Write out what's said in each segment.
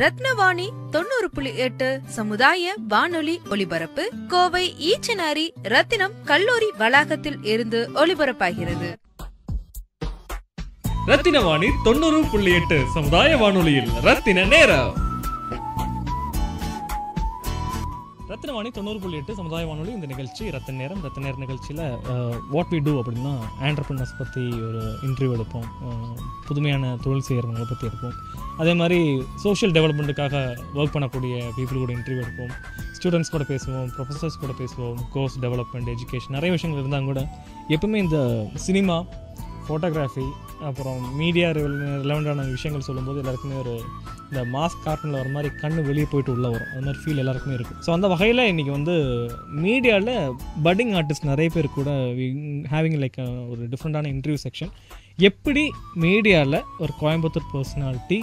ரத்னவாணி தொண்ணூறு புள்ளி எட்டு சமுதாய வானொலி ஒலிபரப்பு கோவை ஈச்சனாரி ரத்தினம் கல்லூரி வளாகத்தில் இருந்து ஒலிபரப்பாகிறது. ரத்தின வாணி தொண்ணூறு புள்ளி எட்டு சமுதாய வானொலியில் ரத்தின நேரம். ரத்தனவாணி தொண்ணூறு புள்ளி எட்டு சமுதாய வானொலி இந்த நிகழ்ச்சி ரத்த நேரம் ரத்த நேர நிகழ்ச்சியில் வாட் வி டூ அப்படின்னா ஆண்டர்பிரினர்ஸ் பற்றி ஒரு இன்டர்வியூ எடுப்போம். புதுமையான தொழில் செய்கிறவங்களை பற்றி எடுப்போம். அதே மாதிரி சோஷியல் டெவலப்மெண்ட்டுக்காக ஒர்க் பண்ணக்கூடிய பீப்புள் கூட இன்டர்வியூ எடுப்போம். ஸ்டூடெண்ட்ஸ் கூட பேசுவோம் ப்ரொஃபஸர்ஸ் கூட பேசுவோம் கோர்ஸ் டெவலப்மெண்ட் எஜுகேஷன் நிறைய விஷயங்கள் இருந்தால் கூட எப்பவுமே இந்த சினிமா ஃபோட்டோகிராஃபி அப்புறம் மீடியா ரிலவெண்டான விஷயங்கள் சொல்லும்போது எல்லாருக்குமே ஒரு இந்த மாஸ்க் கார்ட்டனில் வர மாதிரி கண்ணு வெளியே போயிட்டு உள்ளே வரும். அது மாதிரி ஃபீல் எல்லாருக்குமே இருக்கும். ஸோ அந்த வகையில் இன்றைக்கி வந்து மீடியாவில் பட்டிங் ஆர்டிஸ்ட் நிறைய பேர் கூட ஹேவிங் லைக் ஒரு டிஃப்ரெண்ட்டான இன்டர்வியூ செக்ஷன் எப்படி மீடியாவில் ஒரு கோயம்புத்தூர் பர்சனாலிட்டி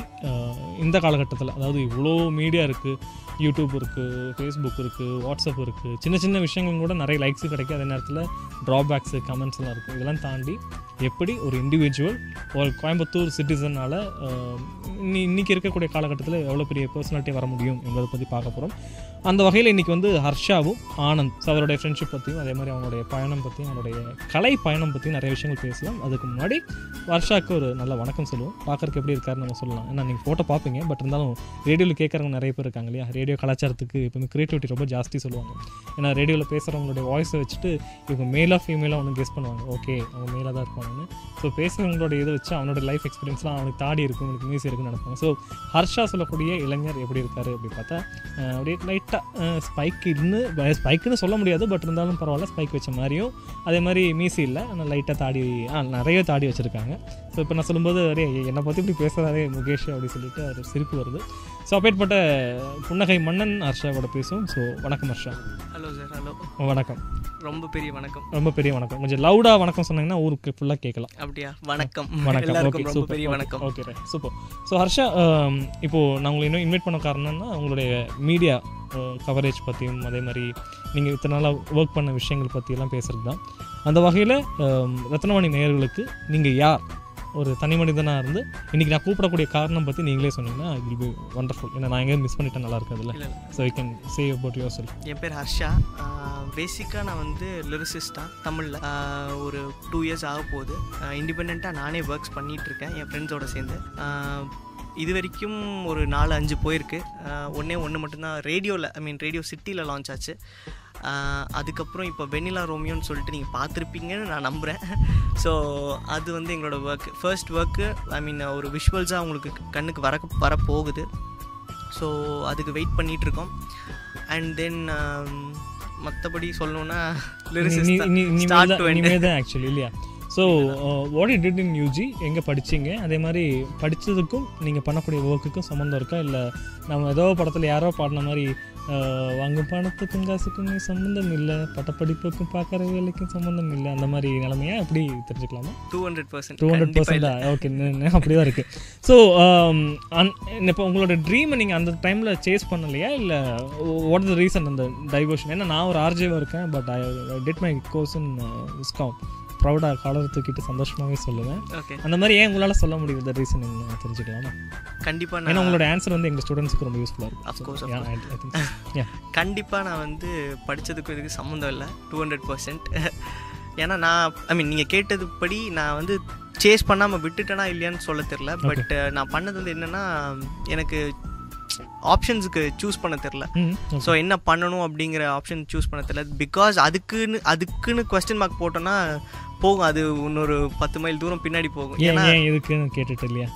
இந்த காலகட்டத்தில் அதாவது இவ்வளோ மீடியா இருக்குது யூடியூப் இருக்குது ஃபேஸ்புக் இருக்குது வாட்ஸ்அப் இருக்குது சின்ன சின்ன விஷயங்களும் கூட நிறைய லைக்ஸு கிடைக்கும். அதே நேரத்தில் ட்ராபேக்ஸு கமெண்ட்ஸ்லாம் இருக்கும். இதெல்லாம் தாண்டி எப்படி ஒரு இண்டிவிஜுவல் ஒரு கோயம்புத்தூர் சிட்டிசனால் இன்னி இன்றைக்கி இருக்கக்கூடிய காலகட்டத்தில் எவ்வளோ பெரிய பர்சனாலிட்டி வர முடியும் என்பதை பற்றி பார்க்க போகிறோம் அந்த வகையில் இன்றைக்கி வந்து ஹர்ஷாவும் ஆனந்த் so அவருடைய ஃப்ரெண்ட்ஷிப் பற்றியும் அதே மாதிரி அவங்களுடைய பயணம் பற்றியும் அவருடைய கலை பயணம் பற்றியும் நிறைய விஷயங்கள் பேசலாம். அதுக்கு முன்னாடி ஹர்ஷாவுக்கு ஒரு நல்ல வணக்கம் சொல்லுவோம். பார்க்குறக்கு எப்படி இருக்காருன்னு நம்ம சொல்லலாம். ஏன்னா நீங்கள் ஃபோட்டோ பார்ப்பீங்க. பட் இருந்தாலும் ரேடியோவில் கேட்குறவங்க நிறைய பேர் இருக்காங்க இல்லையா? ரேடியோ ரேடியோ கலாச்சாரத்துக்கு வந்து க்ரியேட்டிவிட்டி ரொம்ப ஜாஸ்தி சொல்லுவாங்க. ஏன்னா ரேடியோவில் பேசுகிறவங்களுடைய வாய்ஸை வச்சுட்டு இவங்க மேலாக ஃபீமேலாக ஒன்று கெஸ் பண்ணுவாங்க. ஓகே அவங்க மேலாக தான் இருப்பாங்கன்னு. ஸோ பேசுகிறவங்களோட இதை வச்சு அவனோட லைஃப் எக்ஸ்பீரியன்ஸ்லாம் அவனுக்கு தாடி இருக்கும். அவனுக்கு மியூசிக் இருக்குன்னு நினைப்பாங்க. ஸோ ஹர்ஷா சொல்லக்கூடிய இளைஞர் எப்படி இருக்காரு அப்படி பார்த்தா அப்படியே லைட்டாக ஸ்பைக் இருந்து ஸ்பைக்குன்னு சொல்ல முடியாது பட் இருந்தாலும் பரவாயில்ல ஸ்பைக் வச்ச மாதிரியும் அதே மாதிரி மீசி இல்லை ஆனால் லைட்டாக தாடி நிறைய தாடி வச்சுருக்காங்க. ஸோ இப்போ நான் சொல்லும்போது அரே என்னை பற்றி இப்படி பேசுகிறாரே முகேஷ் அப்படி சொல்லிட்டு ஒரு சிரிப்பு வருது. ஸோ அப்பேற்பட்ட புன்னகை மன்னன் ஹர்ஷா கூட பேசுவோம். ஸோ வணக்கம் ஹர்ஷா. ஹலோ சார் ஹலோ வணக்கம். ரொம்ப பெரிய வணக்கம். ரொம்ப பெரிய வணக்கம். கொஞ்சம் லவுடாக வணக்கம் சொன்னீங்கன்னா ஊருக்கு ஃபுல்லாக கேட்கலாம். அப்படியா? வணக்கம். வணக்கம். ஓகே சூப்பர் பெரிய வணக்கம். Okay right super so Harsha ஆம், இப்போ நான் உங்களை இன்னும் இன்வைட் பண்ண காரணம்னா உங்களுடைய மீடியா கவரேஜ் பற்றியும் அதே மாதிரி நீங்கள் இத்தனை நாளாக ஒர்க் பண்ண விஷயங்கள் பற்றியெல்லாம் பேசுகிறது தான் அந்த வகையில் ரத்னவாணி நேயர்களுக்கு நீங்கள் யார்? ஒரு தனி மனிதனாக இருந்து இன்றைக்கி நான் கூப்பிடக்கூடிய காரணம் பற்றி நீங்களே சொன்னீங்கன்னா இட் வில் பி வண்டர்ஃபுல் ஏன்னா நான் எங்கேயும் மிஸ் பண்ணிட்டேன் நல்லா இல்லை? இல்லை so I can save about your self பேர் ஹர்ஷா. பேசிக்காக நான் வந்து லிரிசிஸ்டாக தமிழில். ஒரு டூ இயர்ஸ் ஆக போகுது. இண்டிபெண்ட்டாக நானே ஒர்க்ஸ் பண்ணிகிட்டு இருக்கேன் என் ஃப்ரெண்ட்ஸோட சேர்ந்து. இது வரைக்கும் ஒரு நாலு அஞ்சு போயிருக்கு. ஒண்ணே ஒன்று மட்டும்தான் ரேடியோவில் ஐ மீன் ரேடியோ சிட்டியில் லான்ச் ஆச்சு. அதுக்கப்புறம் இப்போ வெண்ணிலா ரோமியோன்னு சொல்லிட்டு நீங்கள் பார்த்துருப்பீங்கன்னு நான் நம்புகிறேன் ஸோ அது வந்து எங்களோட work first work I mean ஒரு விஷுவல்ஸாக உங்களுக்கு கண்ணுக்கு வர வரப்போகுது ஸோ அதுக்கு வெயிட் பண்ணிட்டு இருக்கோம் அண்ட் தென் மற்றபடி தான் ஆக்சுவலி இல்லையா so what it did in UG எங்கே படிச்சீங்க? அதே மாதிரி படித்ததுக்கும் நீங்கள் பண்ணக்கூடிய ஒர்க்குக்கும் சம்மந்தம் இருக்கா? இல்லை நம்ம ஏதோ படத்தில் யாரோ பாடின மாதிரி uh, வாங்கும் பணத்துக்கும் காசுக்கும் சம்மந்தம் இல்லை பட்டப்படிப்புக்கும் பார்க்குற வேலைக்கும் சம்மந்தம் இல்லை அந்த மாதிரி நிலைமையா? எப்படி தெரிஞ்சுக்கலாமா? 200% டூ ஹண்ட்ரட் கண்டிப்பா இல்ல. பர்சன்டா ஓகே அப்படி தான் இருக்குது ஸோ இப்போ உங்களோட ட்ரீமை நீங்கள் அந்த டைமில் சேஸ் பண்ணலையா? இல்லை வாட் த ரீசன் அந்த டைவர்ஷன் ஏன்னா நான் ஒரு ஆர்ஜேவாக இருக்கேன் but I did my course in viscom ப்ரௌடாக collar தூக்கிட்டு சந்தோஷமாகவே சொல்லுவேன். ஓகே. அந்த மாதிரி ஏன் உங்களால் சொல்ல முடியுது? ரீசன் என்ன? தெரிஞ்சுக்கலாமா? கண்டிப்பா ஏன்னா நான் உங்களோட ஆன்சர் வந்து எங்கள் ஸ்டூடெண்ட்ஸுக்கு ரொம்ப யூஸ்ஃபுல்லாக இருக்கும். Yeah. கண்டிப்பா நான் வந்து படிச்சதுக்கும் இதுக்கு சம்மந்தம் இல்லை. டூ ஹண்ட்ரட் பர்சன்ட் ஏன்னா நான் ஐ மீன் நீங்கள் கேட்டதுபடி நான் வந்து சேஸ் பண்ணாமல் விட்டுட்டேனா இல்லையான்னு சொல்ல தெரில பட் நான் பண்ணது வந்து என்னன்னா எனக்கு ஆப்ஷன்ஸுக்கு சூஸ் பண்ண தெரில ஸோ என்ன பண்ணணும் அப்படிங்கிற ஆப்ஷன் சூஸ் பண்ண தெரியல. பிகாஸ் அதுக்குன்னு அதுக்குன்னு கொஸ்டின் மார்க் போட்டோன்னா போகும். அது இன்னொரு பத்து மைல் தூரம் பின்னாடி போகும். ஏன் ஏன்னா ஏன் எதுக்குன்னு கேட்டுட்டு இல்லையா?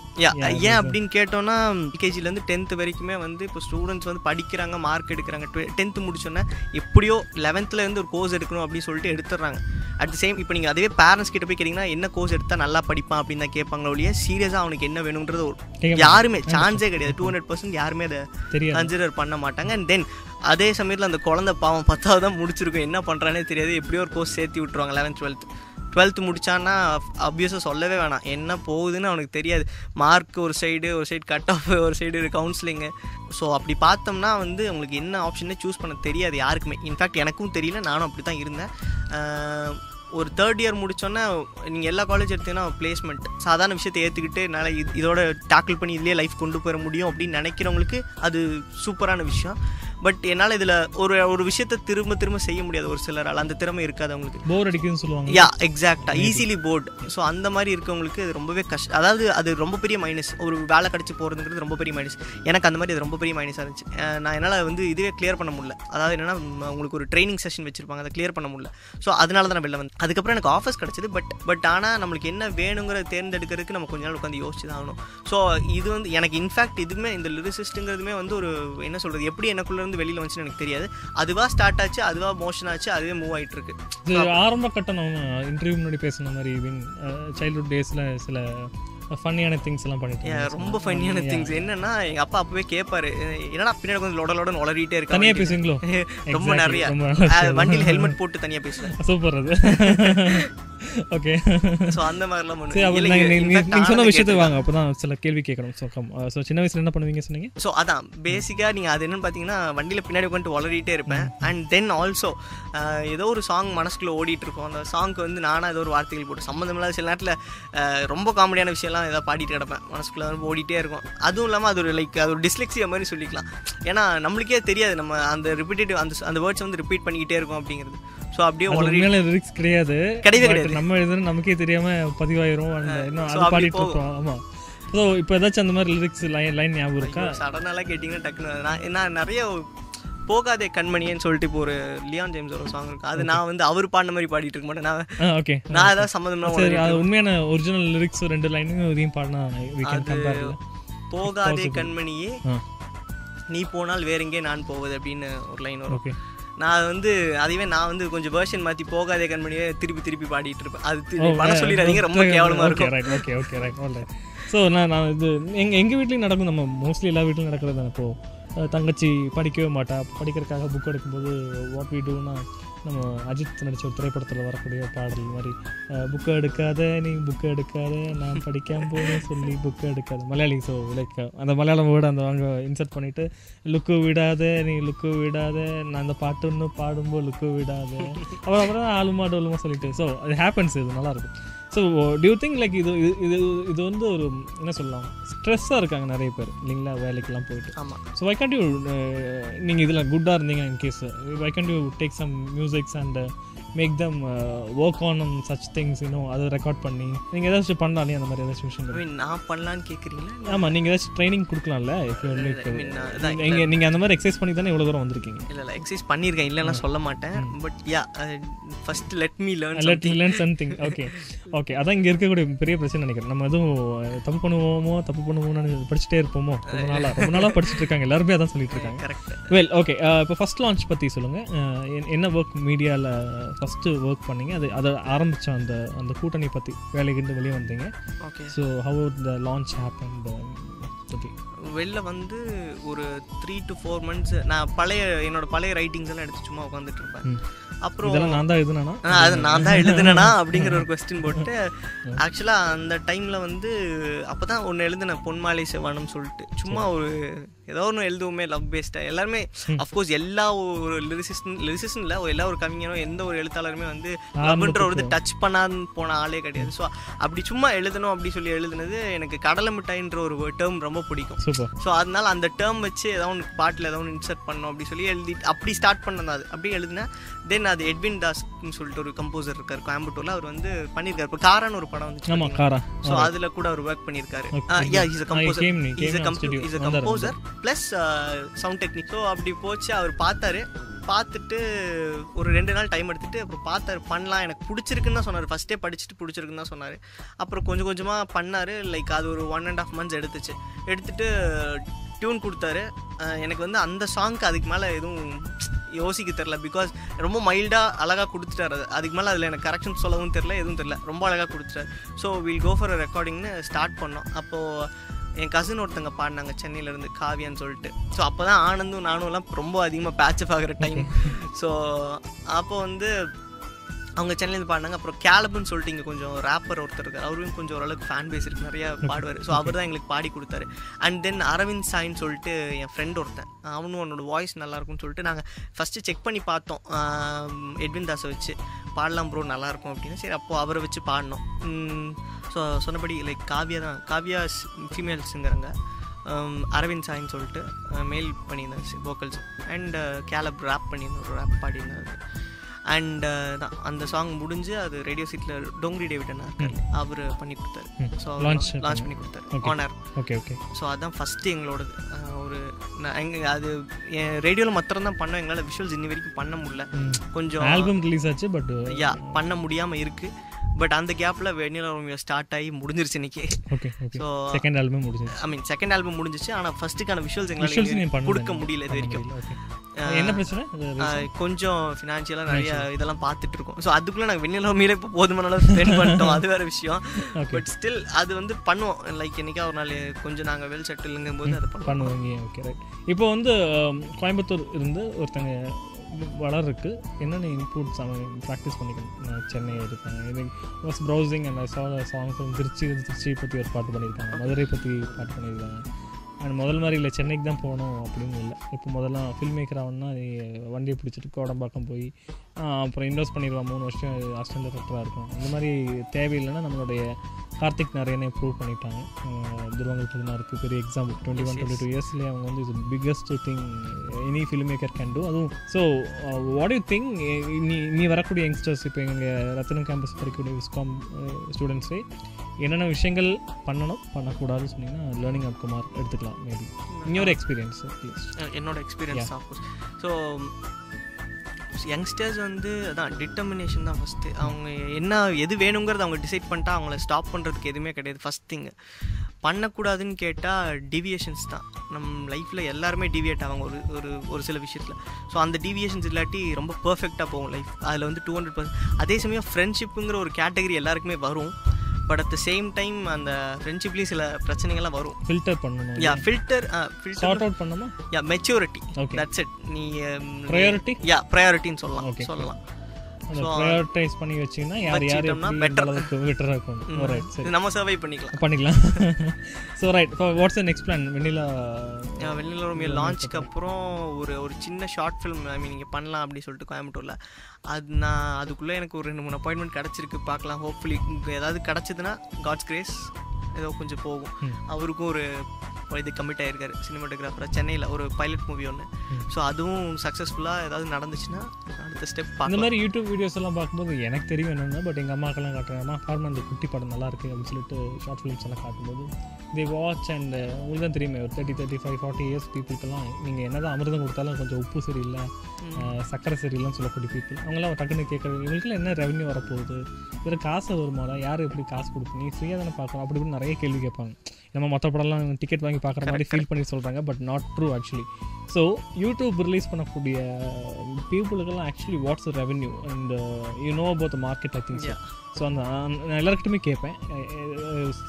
ஏன் அப்படின்னு கேட்டோம்னா எல்கேஜிலேருந்து டென்த்து வரைக்குமே வந்து இப்போ ஸ்டூடெண்ட்ஸ் வந்து படிக்கிறாங்க மார்க் எடுக்கிறாங்க. டென்த்து முடிச்சோன்னே எப்படியோ லெவன்த்தில் இருந்து ஒரு கோர்ஸ் எடுக்கணும் அப்படின்னு சொல்லிட்டு எடுத்துடுறாங்க. அட் சேம் இப்போ நீங்கள் அதுவே பேரண்ட்ஸ் கிட்ட போய் கேட்டிங்கன்னா என்ன கோர்ஸ் எடுத்தால் நல்லா படிப்பான் அப்படின்னு தான் கேட்பாங்களே ஒழிய சீரியஸாக அவனுக்கு என்ன வேணுன்றது யாருமே சான்ஸே கிடையாது. டூ ஹண்ட்ரட் பர்சன்ட் யாருமே அதை கன்சிடர் பண்ண மாட்டாங்க. அண்ட் தென் அதே சமயத்தில் அந்த குழந்தை பாவம் பத்தாவது தான் முடிச்சிருக்கும். என்ன பண்ணுறானே தெரியாது. எப்படியோ ஒரு கோர்ஸ் சேர்த்து விட்ருவாங்க லெவன்த் டுவெல்த் டுவெல்த் முடிச்சான்னா அப்வியஸாக சொல்லவே வேணாம். என்ன போகுதுன்னு அவனுக்கு தெரியாது. மார்க் ஒரு சைடு ஒரு சைடு கட் ஆஃப் ஒரு சைடு கவுன்சிலிங்கு ஸோ அப்படி பார்த்தோம்னா வந்து உங்களுக்கு என்ன ஆப்ஷனே சூஸ் பண்ண தெரியாது யாருக்குமே. இன்ஃபேக்ட் எனக்கும் தெரியல. நானும் அப்படி தான் இருந்தேன் ஒரு தேர்ட் இயர் முடிச்சோன்னே நீங்கள் எல்லா காலேஜ் எடுத்தீங்கன்னா பிளேஸ்மெண்ட் சாதாரண விஷயத்தை ஏற்றுக்கிட்டு என்னால் இது இதோட டேக்கிள் பண்ணி இதுலேயே லைஃப் கொண்டு போயிட முடியும் அப்படின்னு நினைக்கிறவங்களுக்கு அது சூப்பரான விஷயம். பட் என்னால் இதில் ஒரு ஒரு விஷயத்தை திரும்ப திரும்ப செய்ய முடியாது ஒரு சிலரால். அந்த திறமை இருக்காது அவங்களுக்கு. போர் அடிக்குதுன்னு சொல்லுவாங்க. யா எக்ஸாக்டா ஈஸிலி போர்டு ஸோ அந்த மாதிரி இருக்கவங்களுக்கு இது ரொம்பவே கஷ்டம் அதாவது அது ரொம்ப பெரிய மைனஸ் ஒரு வேலை கிடச்சி போகிறதுங்கிறது ரொம்ப பெரிய மைனஸ் எனக்கு அந்த மாதிரி அது ரொம்ப பெரிய மைனஸாக இருந்துச்சு. நான் என்னால் வந்து இதுவே கிளியர் பண்ண முடியல. அதாவது என்னன்னா உங்களுக்கு ஒரு ட்ரைனிங் செஷன் வச்சிருப்பாங்க. அதை கிளியர் பண்ண முடியல. ஸோ அதனால தான் நான் வெளில வந்தேன். அதுக்கப்புறம் எனக்கு ஆஃபர்ஸ் கிடச்சிது. பட் பட் ஆனால் நம்மளுக்கு என்ன வேணுங்கிறத தேர்ந்தெடுக்கிறதுக்கு நம்ம கொஞ்ச நாள் உட்காந்து யோசிச்சு தான் ஆகணும். ஸோ இது வந்து எனக்கு இன்ஃபேக்ட் இதுவுமே இந்த லிரிசிஸ்ட்டுங்கிறதுமே வந்து ஒரு என்ன சொல்கிறது எப்படி எனக்குள்ள இருந்து வெளியில் வந்துச்சுன்னு எனக்கு தெரியாது அதுவாக ஸ்டார்ட் ஆச்சு அதுவாக மோஷன் ஆச்சு அதுவே மூவ் ஆயிட்டு இருக்கு ஆரம்ப கட்டம் நம்ம இன்டர்வியூ முன்னாடி பேசின மாதிரி சைல்ட்ஹுட் டேஸில் சில ஃபன்னியான திங்ஸ் எல்லாம் பண்ணிட்டு. ரொம்ப ஃபன்னியான. திங்ஸ் என்னன்னா எங்க அப்பா அப்பவே கேட்பாரு "அஹ் என்னடா பின்னாடி கொஞ்சம் லொட லொடன்னு உளறிட்டே இருக்கா தனியா வண்டியில?" பேசுவீங்களோ ரொம்ப. நிறைய வண்டியில் ஹெல்மெட் போட்டு தனியா பேசுவேன் சூப்பர் அது ஓகே ஸோ அந்த மாதிரிலாம் அப்போ பண்ணுவேன் சொன்ன விஷயத்தை வாங்க அப்பதான் சில கேள்வி கேட்கணும். ஸோ கம் ஸோ சின்ன வயசுல என்ன பண்ணுவீங்க சொன்னீங்க? ஸோ அதான். பேசிக்காக நீங்கள் அது என்னன்னு பார்த்தீங்கன்னா வண்டியில் பின்னாடி உட்காந்து உளறிட்டே இருப்பேன். அண்ட் தென் ஆல்சோ ஏதோ ஒரு சாங் மனசுக்குள்ள ஓடிட்டு இருக்கும். அந்த சாங்க்கு வந்து நானாக ஏதோ ஒரு வார்த்தைகள் போட்டு சம்மந்தம் இல்லாத சில நேரத்தில் ரொம்ப காமெடியான விஷயம்லாம் ஏதாவது பாடிட்டு கிடப்பேன். மனசுக்குள்ள ஓடிட்டே இருக்கும். அதுவும் இல்லாமல் அது ஒரு லைக் அது ஒரு டிஸ்லெக்ஸியா மாதிரி சொல்லிக்கலாம். ஏன்னா நம்மளுக்கே தெரியாது. நம்ம அந்த ரிப்பீட்டேட்டிவ் அந்த அந்த வேர்ட்ஸ் வந்து ரிப்பீட் பண்ணிக்கிட்டே இருக்கும் அப்படிங்கிறது. ஸோ அப்படியே உண்மையில லிரிக்ஸ் கிடையாது. கிடையவே கிடையாது. நம்ம எழுதுறது நமக்கே தெரியாம பதிவாயிரும். இன்னும் பாடிட்டு. இருக்கோம் ஆமா. ஸோ இப்போ ஏதாச்சும் அந்த மாதிரி லிரிக்ஸ் லைன் லைன் ஞாபகம் இருக்கா? சடனாலாம் கேட்டிங்கன்னா டக்குன்னு நான் நான் நிறைய போகாதே கண்மணின்னு சொல்லிட்டு இப்போ ஒரு லியான் ஜேம்ஸ் ஒரு சாங் இருக்கு. அது நான் வந்து அவர் பாடின மாதிரி பாடிட்டு இருக்க மாட்டேன். நான் ஓகே நான் ஏதாவது சம்மந்தம்னா சரி அது உண்மையான ஒரிஜினல் லிரிக்ஸ் ரெண்டு லைனும் இதையும் பாடினா போகாதே கண்மணியே நீ போனால் வேற எங்கே நான் போவது அப்படின்னு ஒரு லைன் வரும். ஓகே நான் வந்து அதுவே நான் வந்து கொஞ்சம் வேர்ஷன் மாத்தி போகாதே கண்மணியே திருப்பி திருப்பி பாடிட்டு இருப்பேன். அது பண்ண சொல்லிடாதீங்க ரொம்ப கேவலமா இருக்கும். Right okay okay right right so நான் நான் இது எங்க எங்கள் வீட்லேயும் நடக்கும் நம்ம மோஸ்ட்லி எல்லா வீட்லையும் நடக்கிறது தானே இப்போ? அஹ், தங்கச்சி படிக்கவே மாட்டா படிக்கிறதுக்காக புக் எடுக்கும்போது வாட் வி டூனா நம்ம அஜித் நடித்த ஒரு திரைப்படத்தில் வரக்கூடிய பாடல் மாதிரி புக்கை எடுக்காத நீ புக்கை எடுக்காத நான் படிக்காம போதும் சொல்லி புக்கை எடுக்காத. மலையாளி ஸோ லைக் அந்த மலையாளம் வேர்டு அந்த வாங்க இன்சர்ட் பண்ணிட்டு லுக்கு விடாத நீ லுக்கு விடாத நான் அந்த பாட்டு ஒன்று பாடும்போது லுக்கு விடாத. அப்புறம் அப்புறம் ஆளுமா டோலுமா சொல்லிட்டு. ஸோ அது ஹேப்பன்ஸ் இது நல்லாயிருக்கும் ஸோ டியூ திங்க் லைக் இது இது இது இது வந்து ஒரு என்ன சொல்லலாம் ஸ்ட்ரெஸ்ஸாக இருக்காங்க நிறைய பேர் இல்லைங்களா வேலைக்கெல்லாம் போயிட்டு. ஆமா. ஸோ வை கேன் யூ நீங்கள் இதில் குட்டாக இருந்தீங்க in case why can you take some musics and make them work on such things இன்னும் அதை ரெக்கார்ட் பண்ணி நீங்கள் ஏதாச்சும் பண்ணலாமே அந்த மாதிரி ஏதாச்சும் விஷயம் நான் பண்ணலான்னு கேக்குறீங்களா? ஆமாம் நீங்கள் ஏதாச்சும் ட்ரைனிங் கொடுக்கலாம்ல? நீங்கள் நீங்கள் அந்த மாதிரி எக்ஸசைஸ் பண்ணி தானே இவ்வளோ தூரம் வந்திருக்கீங்க? இல்ல இல்ல எக்ஸசைஸ் பண்ணியிருக்கேன். இல்லைன்னா சொல்ல மாட்டேன். But yeah first let me learn let learn something okay okay அதான் இங்கே இருக்கக்கூடிய பெரிய பிரச்சனை நினைக்கிறேன். நம்ம எதுவும் தப்பு பண்ணுவோமோ தப்பு பண்ணுவோம்னு படிச்சுட்டே இருப்போமோ? ரொம்ப நாளாக ரொம்ப நாளாக படிச்சுட்டு இருக்காங்க. எல்லாருமே அதான் சொல்லிட்டு இருக்காங்க. கரெக்ட் வெல் ஓகே இப்போ ஃபர்ஸ்ட் லான்ச் பற்றி சொல்லுங்கள் என்ன ஒர்க் மீடியாவில் ஃபஸ்ட்டு ஒர்க் பண்ணீங்க. அது அதை ஆரம்பித்த அந்த அந்த கூட்டணி பற்றி வேலைக்கிட்டு வெளியே வந்தீங்க. Okay so how the launch happen பற்றி வெளில வந்து ஒரு த்ரீ டு ஃபோர் மந்த்ஸ் நான் பழைய என்னோட பழைய ரைட்டிங்ஸ் எல்லாம் எடுத்து சும்மா உட்காந்துட்டு இருப்பேன். அப்புறம் நான் தான் எழுதுனா அது நான் தான் எழுதுனேனா அப்படிங்கிற ஒரு கொஸ்டின் போட்டு ஆக்சுவலாக அந்த டைமில் வந்து அப்போ தான் ஒன்று எழுதினேன் பொன்மாலை செவ்வானம் சொல்லிட்டு. சும்மா ஒரு ஏதோ ஒன்று எழுதுவோமே லவ் பேஸ்டாக எல்லாருமே அஃப்கோர்ஸ் எல்லா ஒரு லிரிசிஸ்டன் லிரிசிஸ்டன் இல்லை எல்லா ஒரு கவிஞரும் எந்த ஒரு எழுத்தாளருமே வந்து லவ்ன்ற ஒரு டச் பண்ணான்னு போன ஆளே கிடையாது. ஸோ அப்படி சும்மா எழுதணும் அப்படி சொல்லி எழுதுனது எனக்கு கடலை மிட்டாயின்ற ஒரு டேர்ம் ரொம்ப பிடிக்கும். ஸோ அதனால அந்த டேர்ம் வச்சு ஏதோ ஒன்று பாட்டில் ஏதோ ஒன்று இன்சர்ட் பண்ணணும் அப்படி சொல்லி எழுதி அப்படி ஸ்டார்ட் பண்ணது அது. அப்படியே எழுதினேன் தென் அது எட்வின் தாஸ்னு சொல்லிட்டு ஒரு கம்போசர் இருக்கார் கோயம்புத்தூர்ல. அவர் வந்து பண்ணியிருக்காரு. இப்போ காரான்னு ஒரு படம் வந்து ஸோ அதுல கூட அவர் ஒர்க் பண்ணியிருக்காரு. Yeah is a composer is a composer plus sound technique so அப்படி போச்சு அவர் பார்த்தாரு. பார்த்துட்டு ஒரு ரெண்டு நாள் டைம் எடுத்துகிட்டு அப்புறம் பார்த்தாரு பண்ணலாம் எனக்கு பிடிச்சிருக்குன்னு தான் சொன்னார். ஃபஸ்ட்டே படிச்சுட்டு பிடிச்சிருக்குன்னு தான் சொன்னார். அப்புறம் கொஞ்சம் கொஞ்சமாக பண்ணார் லைக் அது ஒரு ஒன் அண்ட் ஆஃப் மந்த்ஸ் எடுத்துச்சு. எடுத்துட்டு டியூன் கொடுத்தாரு. எனக்கு வந்து அந்த சாங்க்கு அதுக்கு மேலே எதுவும் யோசிக்க தெரில பிகாஸ் ரொம்ப மைல்டாக அழகாக கொடுத்துட்டாரு அது. அதுக்கு மேலே அதில் எனக்கு கரெக்ஷன் சொல்லவும் தெரில எதுவும் தெரில ரொம்ப அழகாக கொடுத்துட்டாரு. ஸோ வில் கோ ஃபார் ரெக்கார்டிங்னு ஸ்டார்ட் பண்ணோம். அப்போது என் கசின் ஒருத்தங்க பாடினாங்க சென்னையிலேருந்து காவியான்னு சொல்லிட்டு. ஸோ அப்போ தான் ஆனந்தும் நானும்லாம் ரொம்ப அதிகமாக பேட்சப் ஆகிற டைம் ஸோ அப்போ வந்து அவங்க சேனல்லேருந்து பாடினாங்க. அப்புறம் கேலப்னு சொல்லிட்டு இங்கே கொஞ்சம் ரேப்பர் ஒருத்தர் இருக்கார். அவரும் கொஞ்சம் ஓரளவுக்கு ஃபேன் பேஸ் இருக்கு. நிறைய பாடுவார். ஸோ அவர் தான் எங்களுக்கு பாடி கொடுத்தாரு. அண்ட் தென் அரவிந்த் சாயின்னு சொல்லிட்டு என் ஃப்ரெண்ட் ஒருத்தன். அவனும் அவனோட வாய்ஸ் நல்லா இருக்கும்னு சொல்லிட்டு நாங்கள் ஃபஸ்ட்டு செக் பண்ணி பார்த்தோம். எட்வின் தாஸை வச்சு. பாடலாம் ப்ரோ நல்லாயிருக்கும் அப்படின்னு. சரி அப்போது அவரை வச்சு பாடினோம். ஸோ சொன்னபடி லைக் காவியா தான். காவியா ஃபீமேல் சிங்கருங்க அரவிந்த் சாயின்னு சொல்லிட்டு மெயில் பண்ணியிருந்தாச்சு வோக்கல்ஸ் அண்ட் கேலப் ரேப் பண்ணியிருந்தார். ரேப் பாடியிருந்தாரு. அண்ட் தான் அந்த சாங் முடிஞ்சு அது ரேடியோ சீட்டில் டோங்ரி டேவிட் இருக்காரு. அவர் பண்ணி கொடுத்தாரு. ஸோ Launch லான்ச் பண்ணி கொடுத்தாரு. Okay. ஆனர் ஓகே ஓகே ஸோ அதான் ஃபஸ்ட்டு எங்களோடது. ஒரு எங்க அது என் ரேடியோவில் மாத்திரம் தான் பண்ணோம். எங்களால் விஷுவல்ஸ் இன்னி வரைக்கும் பண்ண முடியல. கொஞ்சம் ஆல்பம் ரிலீஸ் ஆச்சு பட் யா பண்ண முடியாமல் இருக்குது பட் அந்த கேப்பில் வெண்ணிலா ரோமியோ ஸ்டார்ட் ஆகி முடிஞ்சிருச்சு இன்னைக்கு. ஓகே ஸோ செகண்ட் ஆல்பம் முடிஞ்சிச்சு ஐ மீன் செகண்ட் ஆல்பம் முடிஞ்சிச்சு. ஆனால் ஃபஸ்ட்டுக்கான விஷுவல்ஸ் எங்களால் கொடுக்க முடியல. இது வரைக்கும். என்ன பிரச்சனை? கொஞ்சம் ஃபினான்ஷியலாக நிறைய இதெல்லாம் பார்த்துட்டு இருக்கோம் ஸோ அதுக்குள்ளே நாங்கள் வெண்ணிலா மீறே இப்போ போதுமான அளவு ஸ்பெண்ட் பண்ணிட்டோம். அது வேற விஷயம். பட் ஸ்டில் அது வந்து பண்ணுவோம். லைக் என்னைக்கா ஒரு நாள் கொஞ்சம் நாங்கள் வெல் செட்டிலுங்கும் போது அதை பண்ணுவோம். ஓகே ரைட் இப்போ வந்து கோயம்புத்தூர் இருந்து ஒருத்தங்க வளருக்கு என்னென்ன இன்புட்ஸ் அவன் ப்ராக்டிஸ் பண்ணிக்கணும்? சென்னை இருக்காங்க இது was browsing and I song from Trichy Trichy பற்றி ஒரு பாட்டு பண்ணியிருக்காங்க. மதுரை பற்றி பாட்டு பண்ணியிருக்காங்க. அண்ட் முதல் மாதிரி இல்லை சென்னைக்கு தான் போகணும் அப்படின்னு இல்லை. இப்போ முதல்ல ஃபில்ம் மேக்கர் ஆகணும்னா வண்டியை பிடிச்சிட்டு கோடம்பாக்கம் போய் அப்புறம் இன்வெஸ்ட் பண்ணிடுவான் மூணு வருஷம் அசிஸ்டன்ட் டைரக்டராக இருக்கும் இந்த மாதிரி தேவையில்லைன்னா நம்மளுடைய கார்த்திக் நிறையனே ப்ரூவ் பண்ணிட்டாங்க. துருவங்கள் பதினாறுக்கு பெரிய example twenty one twenty two இயர்ஸ்லேயே அவங்க வந்து இது biggest thing any film maker can do அதுவும் ஸோ வாட் யூ திங்க் நீ நீ வரக்கூடிய யங்ஸ்டர்ஸ் இப்போ எங்கள் ரத்தனம் கேம்பஸ் படிக்கக்கூடிய விஸ்காம் ஸ்டூடெண்ட்ஸே என்னென்ன விஷயங்கள் பண்ணணும்? பண்ணக்கூடாதுன்னு சொன்னீங்கன்னா லேர்னிங் அப் குமார் எடுத்துக்கலாம் மேபி இன்னொரு எக்ஸ்பீரியன்ஸ் என்னோட எக்ஸ்பீரியன்ஸ் ஆஃப்கோர்ஸ் ஸோ யங்ஸ்டர்ஸ் வந்து அதான் டிட்டர்மினேஷன் தான் ஃபஸ்ட்டு அவங்க என்ன எது வேணுங்கிறத அவங்க டிசைட் பண்ணிட்டா அவங்கள ஸ்டாப் பண்ணுறதுக்கு எதுவுமே கிடையாது ஃபஸ்ட் திங் பண்ணக்கூடாதுன்னு கேட்டால் டிவியேஷன்ஸ் தான். நம்ம லைஃப்பில் எல்லாருமே டிவியேட் ஆவாங்க ஒரு ஒரு ஒரு சில விஷயத்தில். ஸோ அந்த டிவியேஷன்ஸ் இல்லாட்டி ரொம்ப பர்ஃபெக்டாக போகும் லைஃப் அதில் வந்து டூ ஹண்ட்ரட் பர்சன்ட் அதே சமயம் ஃப்ரெண்ட்ஷிப்புங்கிற ஒரு கேட்டகரி எல்லாருக்குமே வரும். But at the same time அந்த ஃப்ரெண்ட்ஷிப்லேயும் சில பிரச்சனைகள்லாம் வரும். ஃபில்டர் பண்ணணும். யா ஃபில்டர் ஃபில்டர் அவுட் பண்ணணுமா? Yeah maturity. தட்ஸ் இட் நீ Priority? யா ப்ரையாரிட்டின்னு சொல்லலாம். சொல்லலாம். ப்ரையாரிட்டைஸ் பண்ணி வச்சீங்கன்னா யார் யார் அளவுக்கு பெட்டராக இருக்கும் ரைட் சரி. நம்ம சர்வை பண்ணிக்கலாம். பண்ணிக்கலாம். So right what's next plan வெண்ணிலா வெளியில் ஒரு லான்ச்சுக்கு அப்புறம் ஒரு ஒரு சின்ன ஷார்ட் ஃபிலிம் ஐ மீன் நீங்கள் பண்ணலாம் அப்படின்னு சொல்லிட்டு கோயம்புத்தூரில். அது நான் அதுக்குள்ளே எனக்கு ஒரு ரெண்டு மூணு அப்பாயின்மெண்ட் கிடச்சிருக்கு. பார்க்கலாம். ஹோப்ஃபுல்லி ஏதாவது கிடச்சிதுன்னா காட்ஸ் கிரேஸ் ஏதோ கொஞ்சம் போகும். அவருக்கும் ஒரு இது கமிட் ஆயிருக்காரு சினிமாட்டோகிராஃபராக சென்னையில் ஒரு பைலட் மூவி ஒன்று ஸோ அதுவும் சக்ஸஸ்ஃபுல்லாக ஏதாவது நடந்துச்சுன்னா அடுத்த ஸ்டெப் பார்க்கலாம். மாதிரி யூடியூப் வீடியோஸ் எல்லாம் பார்க்கும்போது எனக்கு தெரியும் என்னென்னா பட் எங்கள் அம்மாக்கெல்லாம் காட்டுறேன் அம்மா ஃபார்ம் அந்த குட்டி படம் நல்லா இருக்கு அப்படின்னு சொல்லிட்டு ஷார்ட் ஃபிலிம்ஸ் எல்லாம் காட்டும்போது தே வாட்ச் அண்ட் உங்களுக்கு தான் தெரியுமே ஒரு thirty thirty five forty years பீப்புளுக்கெல்லாம் நீங்கள் என்னதான் அமிர்தம் கொடுத்தாலும் கொஞ்சம் உப்பு சரியில்லை அஹ், சக்கரை சரியில்லைன்னு சொல்லக்கூடிய பீப்புள் அவங்களாம் டக்குன்னு கேட்குறது இவங்களுக்குலாம் என்ன ரெவன்யூ வரப்போகுது? இதில் காசு வருமாடா? யார் எப்படி காசு கொடுக்கும் நீ ஃப்ரீயாக தானே பார்க்கணும்? அப்படி இப்படி நிறைய கேள்வி கேட்பாங்க. நம்ம மற்ற படம்லாம் டிக்கெட் வாங்கி பார்க்குற மாதிரி ஃபீல் பண்ணி சொல்கிறாங்க but not true actually so YouTube release பண்ணக்கூடிய பீப்புளுக்கெல்லாம் actually what's revenue and you know about the market I think. So அந்த நான் எல்லாருக்கிட்டுமே கேட்பேன்.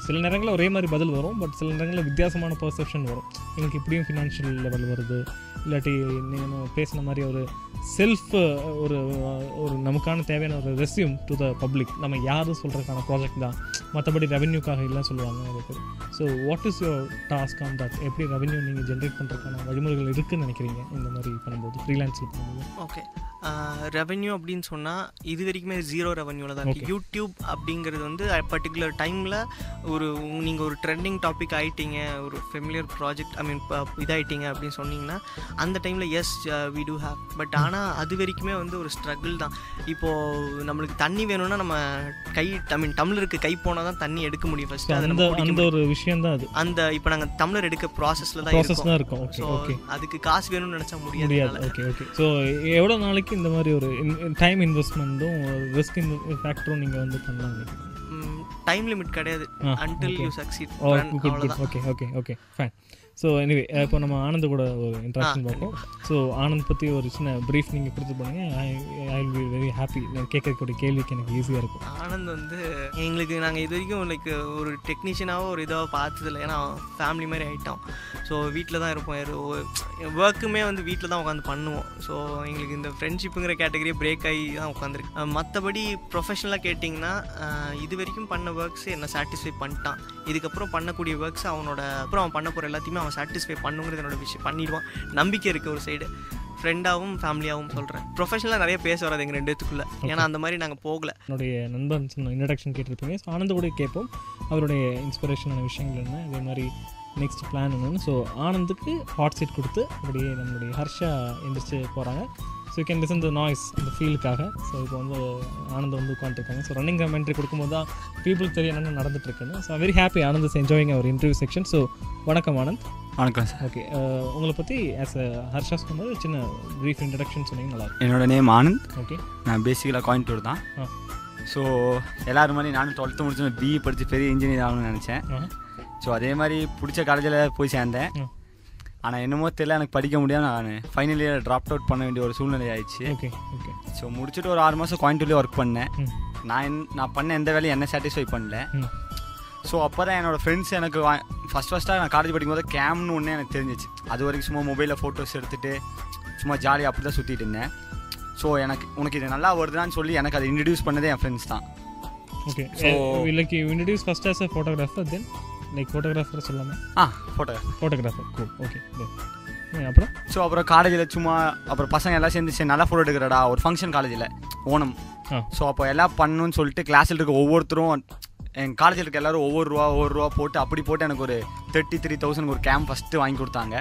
சில நேரங்களில் ஒரே மாதிரி பதில் வரும் பட் சில நேரங்களில் வித்தியாசமான பர்செப்ஷன் வரும். எங்களுக்கு இப்படியும் ஃபினான்ஷியல் லெவல் வருது. இல்லாட்டி நீங்கள் பேசின மாதிரி ஒரு செல்ஃப் ஒரு ஒரு நமக்கான தேவையான ஒரு ரெஸ்யூம் டு த பப்ளிக் நம்ம யாரும் சொல்கிறதுக்கான ப்ராஜெக்ட் தான். மற்றபடி ரெவென்யூக்காக இல்லை சொல்லுவாங்க அதுக்கு so what is your task on that எப்படி ரெவென்யூ நீங்கள் ஜென்ரேட் பண்ணுறதுக்கான வழிமுறைகள் இருக்குன்னு நினைக்கிறீங்க? இந்த மாதிரி பண்ணும்போது ஃப்ரீலான்ஸில் பண்ணும்போது. ஓகே ரெவென்யூ அப்படின்னு சொன்னால் இது வரைக்குமே ஜீரோ ரெவென்யூவில் தான் இருக்குது யூடியூப் அப்படிங்கிறது வந்து பர்டிகுலர் டைமில் ஒரு நீங்கள் ஒரு ட்ரெண்டிங் டாபிக் ஆயிட்டீங்க ஒரு ஃபெமிலியர் ப்ராஜெக்ட் ஐ மீன் இதாயிட்டீங்க அப்படின்னு சொன்னீங்கன்னா அந்த டைமில் yes we do have but ஆனால் அது வரைக்குமே வந்து ஒரு ஸ்ட்ரகிள் தான். இப்போது நம்மளுக்கு தண்ணி வேணும்னா நம்ம கை ஐ மீன் டம்ளருக்கு கை போனால் தான் தண்ணி எடுக்க முடியும் ஃபஸ்ட்டு அதை அந்த நம்ம அந்த ஒரு விஷயம் தான் அது. அந்த இப்போ நாங்கள் டம்ளர் எடுக்க ப்ராசஸில் தான் ப்ராசஸ் தான் இருக்கோம். ஓகே அதுக்கு காசு வேணும்னு நினச்சா முடியாது ஓகே ஓகே ஸோ எவ்வளோ நாளைக்கு இந்த மாதிரி ஒரு டைம் இன்வெஸ்ட்மெண்ட்டும் ரிஸ்க் ஃபேக்டரும் நீங்கள் வந்து பண்ணலாம் டைம் லிமிட் கிடையாது. Until. You succeed okay okay okay fine so anyway இப்போ நம்ம ஆனந்த் கூட ஒரு இன்ட்ராக்ஷன் பார்ப்போம். ஸோ ஆனந்த் பற்றி ஒரு சின்ன ப்ரீஃப் நீங்கள் கொடுத்து போனீங்க I I will be very happy நான் கேட்கக்கூடிய கேள்விக்கு எனக்கு ஈஸியாக இருக்கும். ஆனந்த் வந்து எங்களுக்கு நாங்கள் இது வரைக்கும் லைக் ஒரு டெக்னீஷியனாவோ ஒரு இதாக பார்த்ததில்ல. ஏன்னா ஃபேமிலி மாதிரி ஆகிட்டோம் ஸோ வீட்டில் தான் இருப்போம். ஒர்க்குமே வந்து வீட்டில் தான் உட்காந்து பண்ணுவோம். ஸோ எங்களுக்கு இந்த ஃப்ரெண்ட்ஷிப்புங்கிற கேட்டகரியே பிரேக் ஆகி தான் உட்காந்துருக்கு. மற்றபடி ப்ரொஃபஷனலாக கேட்டிங்கன்னா இது வரைக்கும் பண்ண ஒர்க்ஸ் என்னை சாட்டிஸ்ஃபை பண்ணிட்டான். இதுக்கப்புறம் பண்ணக்கூடிய ஒர்க்ஸ் அவனோட அப்புறம் அவன் பண்ண போகிற எல்லாத்தையுமே அவன் சாட்டிஸ்ஃபை பண்ணுங்கிறது என்னோட விஷயம். பண்ணிடுவான். நம்பிக்கை இருக்குது ஒரு சைடு ஃப்ரெண்டாகவும் ஃபேமிலியாகவும் சொல்கிறேன் ப்ரொஃபஷனலாக நிறைய பேச வராது எங்கள் ரெண்டு பேத்துக்குள்ளே. ஏன்னா அந்த மாதிரி நாங்கள் போகல. என்னுடைய நண்பன் இன்ட்ரடக்ஷன் கேட்டிருப்பீங்க. ஸோ ஆனந்த் கூட கேட்போம். அவருடைய இன்ஸ்பிரேஷனான விஷயங்கள் என்ன? இதே மாதிரி நெக்ஸ்ட் பிளான் என்னன்னு ஸோ ஆனந்துக்கு ஹாட் சீட் கொடுத்து அப்படியே நம்மளுடைய ஹர்ஷா எந்திரிச்சு போகிறாங்க so you can listen the noise அந்த ஃபீலுக்காக ஸோ இப்போ வந்து ஆனந்த் வந்து உட்காந்துருக்காங்க ஸோ ரன்னிங் கமெண்ட்ரி கொடுக்கும்போது தான் பீப்புளுக்கு தெரியும் என்னென்ன நடந்துட்டு இருக்குன்னு so very happy Anand is enjoying our interview section so வணக்கம் ஆனந்த். வணக்கம் சார். ஓகே உங்களை பற்றி ஆஸ் அ ஹர்ஷா சொன்னது சின்ன ப்ரீஃப் இன்ட்ரடக்ஷன் சொன்னீங்க நல்லா என்னோட நேம் ஆனந்த். ஓகே நான் பேசிக்கலாக கோயம்புத்தூர் தான். ஸோ எல்லாரும் மாதிரி நானும் டுவெல்த்து முடிச்சு பிஇ படித்து பெரிய இன்ஜினியர் ஆகணும்னு நினச்சேன். ஸோ அதே மாதிரி பிடிச்ச காலேஜில் போய் சேர்ந்தேன். ஆனால் என்னமோ தெரியல எனக்கு படிக்க முடியாது நான். ஃபைனல் இயர் ட்ராப் அவுட் பண்ண வேண்டிய ஒரு சூழ்நிலை ஆயிடுச்சு. ஓகே ஓகே ஸோ முடிச்சுட்டு ஒரு ஆறு மாதம் கோயம்புத்தூர்லேயே ஒர்க் பண்ணேன். நான் நான் பண்ண எந்த வேலையும் என்ன சாட்டிஸ்ஃபை பண்ணல. ஸோ அப்போ தான் என்னோட ஃப்ரெண்ட்ஸ் எனக்கு ஃபஸ்ட் ஃபஸ்ட்டாக நான் காலேஜ் படிக்கும்போது கேம்னு ஒன்று எனக்கு தெரிஞ்சிச்சு. அது வரைக்கும் சும்மா மொபைலில் ஃபோட்டோஸ் எடுத்துகிட்டு சும்மா ஜாலியாக அப்படி தான் சுற்றிட்டு இருந்தேன். ஸோ எனக்கு உனக்கு இது நல்லா வருதுன்னு சொல்லி எனக்கு அதை இன்ட்ரடியூஸ் பண்ணதே என் ஃப்ரெண்ட்ஸ் தான். Okay like you introduce first as a photographer then like photographer சொல்லாமல் ஆ ஃபோட்டோ ஃபோட்டோகிராஃபர் கூ ஓகே அப்புறம்? ஸோ அப்புறம் காலேஜில் சும்மா அப்புறம் பசங்க எல்லாம் சேர்ந்து சரி நல்லா ஃபோட்டோ எடுக்கிறடா ஒரு ஃபங்க்ஷன் காலேஜில் ஓணம். ஸோ அப்போ எல்லாம் பண்ணணும்னு சொல்லிட்டு கிளாஸில் இருக்க ஒவ்வொருத்தரும் என் காலேஜில் இருக்க எல்லாரும் ஒவ்வொரு ரூபா ஒவ்வொரு ரூபா போட்டு அப்படி போட்டு எனக்கு ஒரு தேர்ட்டி த்ரீ தௌசண்ட் ஒரு கேம் ஃபஸ்ட்டு வாங்கி கொடுத்தாங்க.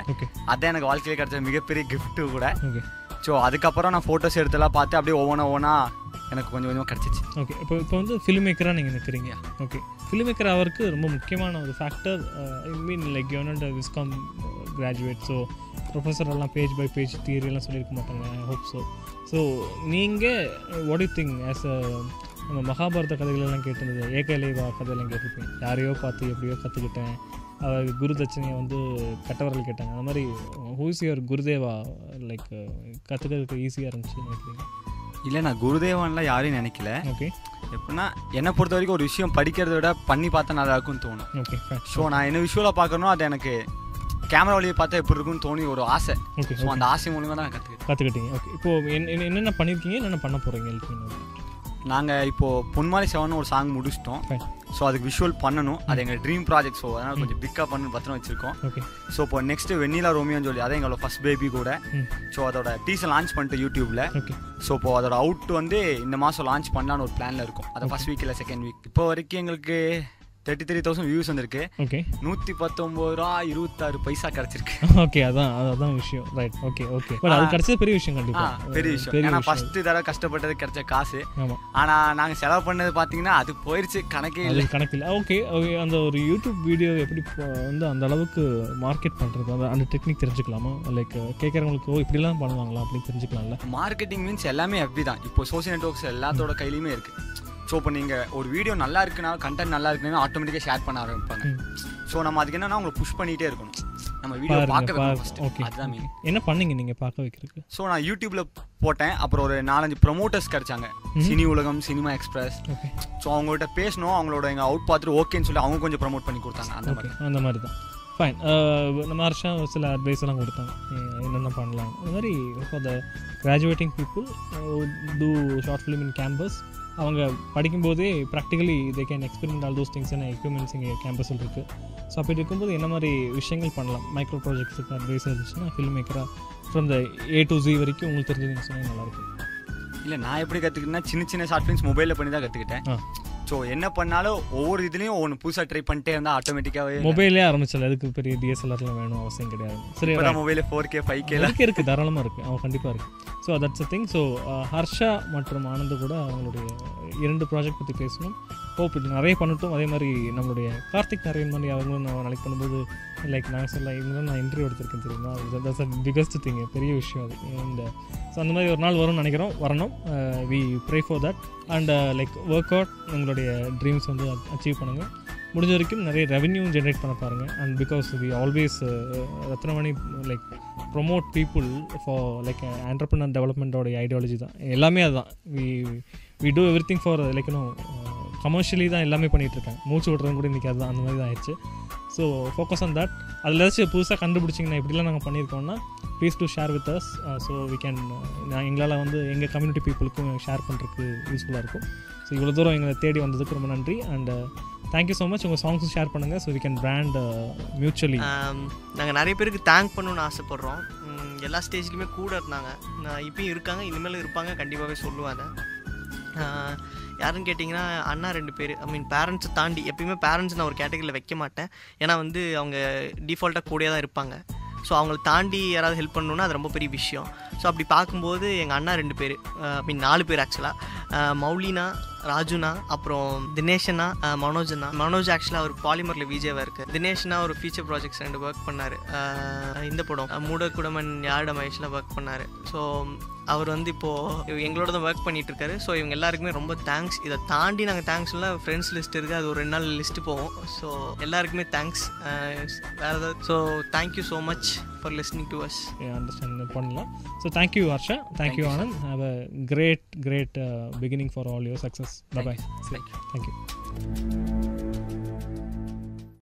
அதான் எனக்கு வாழ்க்கையில் கிடைச்ச மிகப்பெரிய கிஃப்ட்டு கூட. ஸோ அதுக்கப்புறம் நான் ஃபோட்டோஸ் எடுத்தெல்லாம் பார்த்து அப்படியே ஒவ்வொன்றா ஒவ்வொன்றா எனக்கு கொஞ்சம் கொஞ்சமாக கிடச்சிச்சு. ஓகே இப்போ இப்போ வந்து ஃபிலிம் மேக்கராக நீங்கள் நிற்கிறீங்க ஓகே ஃபிலிம் மேக்கர் அவருக்கு ரொம்ப முக்கியமான ஒரு ஃபேக்டர் ஐ மீன் லைக் யூனட் விஸ்காம் கிராஜுவேட் ஸோ ப்ரொஃபஸர் எல்லாம் பேஜ் பை பேஜ் தியரியெல்லாம் சொல்லியிருக்க மாட்டாங்க ஹோப் ஸோ ஸோ நீங்கள் ஒடி திங் ஆஸ் அ நம்ம மகாபாரத கதைகளெல்லாம் கேட்டிருந்தது ஏகலேவா கதையெல்லாம் கேட்டிருப்பேன் யாரையோ பார்த்து எப்படியோ கற்றுக்கிட்டேன் குரு தட்சணையை வந்து கட்டவர்கள் கேட்டாங்க. அந்த மாதிரி ஹூஸ் யுவர் குருதேவா? லைக் கற்றுக்கிறதுக்கு ஈஸியாக இருந்துச்சு நினைக்கிறீங்க இல்லை நான் குருதேவன்லாம் யாரையும் நினைக்கல. ஓகே எப்படின்னா என்னை பொறுத்த வரைக்கும் ஒரு விஷயம் படிக்கிறத விட பண்ணி பார்த்தா நல்லா இருக்கும்னு தோணும் ஓகே ஸோ நான் என்ன விஷுவலாக பார்க்கணும் அது எனக்கு கேமரா வழியை பார்த்தா எப்படி இருக்கும்னு தோணி ஒரு ஆசை. ஓகே ஸோ அந்த ஆசை மூலியமாக தான் நான் கற்றுக்கிட்டேன் கற்றுக்கிட்டீங்க ஓகே இப்போ என்ன- என்ன- என்னென்ன பண்ணியிருக்கீங்க என்னென்ன பண்ண போகிறீங்க நாங்கள் இப்போது பொன்மாரி செவன் ஒரு சாங் முடிச்சிட்டோம். ஸோ அதுக்கு விஷுவல் பண்ணணும். அது எங்கள் ட்ரீம் ப்ராஜெக்ட் ஸோ அதனால் கொஞ்சம் பிக்கப் பண்ணு பத்திரம் வச்சிருக்கோம். ஸோ இப்போ நெக்ஸ்ட் வெண்ணிலா ரோமியோன்னு சொல்லி அதான் எங்களோட ஃபர்ஸ்ட் பேபி கூட. ஸோ அதோட டீசர் லான்ச் பண்ணிட்டு யூடியூப்ல ஸோ இப்போ அதோட அவுட் வந்து இந்த மாதம் லான்ச் பண்ணலான்னு ஒரு பிளான்ல இருக்கும். அது ஃபர்ஸ்ட் வீக் இல்லை செகண்ட் வீக் இப்போ வரைக்கும் எங்களுக்கு தேர்ட்டி த்ரீ தௌசண்ட் வியூஸ் வந்திருக்கு. ஓகே நூற்றி பத்தொம்பது ரூபா இருபத்தாறு பைசா கிடச்சிருக்கு. ஓகே அதான் அது- அதான் விஷயம். ரைட் ஓகே ஓகே பட் அது கிடைச்சது பெரிய விஷயம் கண்டிப்பாக பெரிய விஷயம். ஏன்னா ஃபர்ஸ்ட் தடவை கஷ்டப்பட்டது கிடைச்ச காசு. ஆனால் நாங்கள் செலவு பண்ணது பார்த்தீங்கன்னா அது போயிருச்சு கணக்கே இல்லை. அது கணக்கில் ஓகே ஓகே அந்த ஒரு யூடியூப் வீடியோ எப்படி வந்து அந்த அளவுக்கு மார்க்கெட் பண்ணுறது அந்த அந்த டெக்னிக் தெரிஞ்சுக்கலாமா? லைக் கேட்குறவங்களுக்கு ஓ இப்படிலாம் பண்ணுவாங்களா? அப்படின்னு தெரிஞ்சுக்கலாம்ல. மார்க்கெட்டிங் மீன்ஸ் எல்லாமே எப்படி தான் இப்போ சோசியல் நெட்ஒர்க்ஸ் எல்லாத்தோட கையிலையுமே இருக்கு. ஸோ இப்போ நீங்கள் ஒரு வீடியோ நல்லா இருக்குன்னா கண்டென்ட் நல்லா இருக்குன்னா ஆட்டோமேட்டிக்காக ஷேர் பண்ண ஆரம்பிப்பாங்க. ஸோ நம்ம அதுக்கு என்னன்னா உங்களை புஷ் பண்ணிகிட்டே இருக்கணும். நம்ம வீடியோ பார்க்க வைக்கணும் அதுதான் மீன் என்ன பண்ணீங்க நீங்கள் பார்க்க வைக்கிறதுக்கு? ஸோ நான் யூடியூப்ல போட்டேன். அப்புறம் ஒரு நாலஞ்சு ப்ரொமோட்டர்ஸ் கிடைச்சாங்க. Cini Ulagam cinema express so அவங்கள்ட்ட பேசணும். அவங்களோட எங்கள் அவுட் பார்த்துட்டு ஓகேன்னு சொல்லி அவங்க கொஞ்சம் ப்ரமோட் பண்ணி கொடுத்தாங்க. அந்த மாதிரி. அந்த மாதிரி தான் ஃபைன் நம்ம வருஷம் சில அட்வைஸ் எல்லாம் கொடுத்தாங்க. என்னென்ன பண்ணலாம் அந்த மாதிரி for the graduating people to short film in campus அவங்க படிக்கும்போதே practically they can experiment all those things என்ன எக்யூப்மெண்ட்ஸ் இங்கே கேம்பஸில் இருக்குது ஸோ அப்படி இருக்கும்போது என்ன மாதிரி விஷயங்கள் பண்ணலாம்? மைக்ரோ ப்ராஜெக்ட்ஸுக்கு அட்வைஸ் இருந்துச்சுன்னா film மேக்கராக from the A to G வரைக்கும் உங்களுக்கு தெரிஞ்சதுன்னு சொன்னால் நல்லாயிருக்கும் இல்லை நான் எப்படி கற்றுக்கிட்டேன்னா சின்ன சின்ன ஷார்ட் ஃபிலிம்ஸ் மொபைலில் பண்ணி தான் கற்றுக்கிட்டேன் ஸோ என்ன பண்ணாலும் ஒவ்வொரு இதுலேயும் ஒன்று புதுசாக ட்ரை பண்ணிட்டே இருந்தால் ஆட்டோமேட்டிக்காகவே மொபைலே ஆரம்பிச்சல அதுக்கு பெரிய டிஎஸ்எல்ஆர்லாம் வேணும் அவசியம் கிடையாது. சரி இப்போ மொபைலில் ஃபோர் கே ஃபைவ் கேல இருக்கு இருக்கு. தாராளமாக இருக்குது அவன் கண்டிப்பாக இருக்குது so that's a thing so Harsha மற்றும் ஆனந்த் கூட அவங்களுடைய இரண்டு ப்ராஜெக்ட் பற்றி பேசணும். ஹோப் இது நிறைய பண்ணட்டும். அதே மாதிரி நம்மளுடைய கார்த்திக் நாராயண் மாதிரி அவங்களும் நான் நாளைக்கு பண்ணும்போது லைக் நான் சொல்ல இவங்க நான் இன்டர்வியூ எடுத்திருக்கேன் தெரியுமா? தட்ஸ் அ பிகஸ்ட் திங் பெரிய விஷயம் அது. அண்ட் ஸோ அந்த மாதிரி ஒரு நாள் வரும்னு நினைக்கிறோம். வரணும். We pray for that and like work out உங்களுடைய ட்ரீம்ஸ் வந்து அச்சீவ் பண்ணுங்கள் முடிஞ்ச வரைக்கும் நிறைய ரெவன்யூ ஜென்ரேட் பண்ண பாருங்கள் and because we always Ratnamani like promote people for like entrepreneur டெவலப்மெண்ட்டோட ideology தான். எல்லாமே அதுதான். We we do every thing for like no commercially தான் எல்லாமே பண்ணிகிட்ருக்கேன் இருக்கேன் மூச்சு விட்றது கூட இன்றைக்கி அதுதான் அந்த மாதிரி தான் ஆயிடுச்சு. ஸோ ஃபோக்கஸ் ஆன் தட் அதில் ஏதாச்சும் புதுசாக கண்டுபிடிச்சிங்கன்னா இப்படிலாம் நாங்கள் பண்ணியிருக்கோம்னா please to share with us so we can நான் எங்களால் வந்து எங்கள் கம்யூனிட்டி பீப்புளுக்கும் ஷேர் பண்ணுறதுக்கு யூஸ்ஃபுல்லாக இருக்கும். ஸோ இவ்வளோ தூரம் எங்களை தேடி வந்ததுக்கு ரொம்ப நன்றி. அண்ட் தேங்க்யூ ஸோ மச் உங்கள் சாங்ஸும் ஷேர் பண்ணுங்கள் so we can brand mutually நாங்கள் நிறைய பேருக்கு தேங்க் பண்ணணும்னு ஆசைப்பட்றோம். எல்லா ஸ்டேஜ்லையுமே கூட இருந்தாங்க. நான் இப்பயும் இருக்காங்க இனிமேல் இருப்பாங்க கண்டிப்பாகவே சொல்லுவாங்க யாருன்னு கேட்டிங்கன்னா அண்ணா ரெண்டு பேர். ஐ மீன் பேரண்ட்ஸை தாண்டி எப்பயுமே பேரண்ட்ஸ் நான் ஒரு கேட்டகரியில் வைக்க மாட்டேன். ஏன்னா வந்து அவங்க டிஃபால்ட்டாக கூடயே தான் இருப்பாங்க. ஸோ அவங்கள தாண்டி யாராவது ஹெல்ப் பண்ணணுன்னா அது ரொம்ப பெரிய விஷயம். ஸோ அப்படி பார்க்கும்போது எங்கள் அண்ணா ரெண்டு பேர். ஐ மீன் நாலு பேர் ஆக்சுவலாக மௌலினா ராஜுனா அப்புறம் தினேஷனா மனோஜனா. மனோஜ் ஆக்சுவலாக அவர் பாலிமரில் விஜயவாக இருக்கு. தினேஷ்னா ஒரு ஃபீச்சர் ப்ராஜெக்ட்ஸ் ரெண்டு ஒர்க் பண்ணார். இந்த படம். அஹ், மூடக்குடமன் யாரிட மகேஷில் ஒர்க் பண்ணார். ஸோ அவர் வந்து இப்போது எங்களோட தான் ஒர்க் பண்ணிட்டு இருக்காரு ஸோ இவங்க எல்லாருக்குமே ரொம்ப தேங்க்ஸ் இதை தாண்டி நாங்கள் தேங்க்ஸ்லாம் ஃப்ரெண்ட்ஸ் லிஸ்ட் இருக்குது அது ஒரு ரெண்டு நாள் லிஸ்ட்டு போவோம் ஸோ எல்லாருக்குமே தேங்க்ஸ் வேறு ஏதாவது so thank you so much for listening to us understand பண்ணலாம் so thank you Harsha thank you Anand have a great great beginning for all your success bye Thank you. Thank you